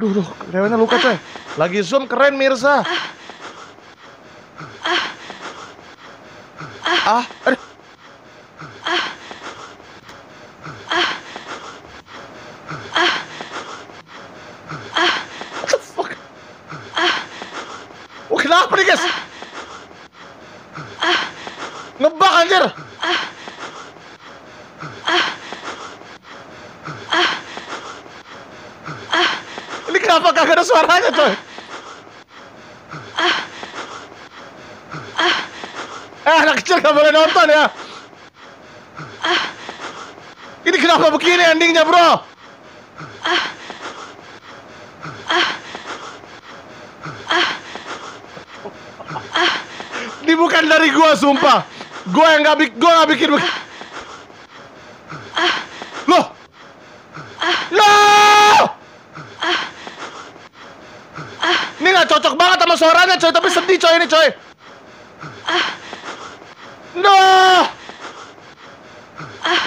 Aduh, duh, Dewana luka coy. Lagi zoom keren Mirza. Ah, aduh. Oh, kenapa nih guys? Ngebak anjir. Ini kenapa kagak ada suaranya coy? Eh, anak kecil gak boleh nonton ya. Ini kenapa begini endingnya bro? Ini bukan dari gua sumpah. Gua yang gak, bik gua gak bikin begini. Loh? Ah. Ini gak cocok banget sama suaranya coy, tapi sedih coy ini coy. Ah. No. Ah.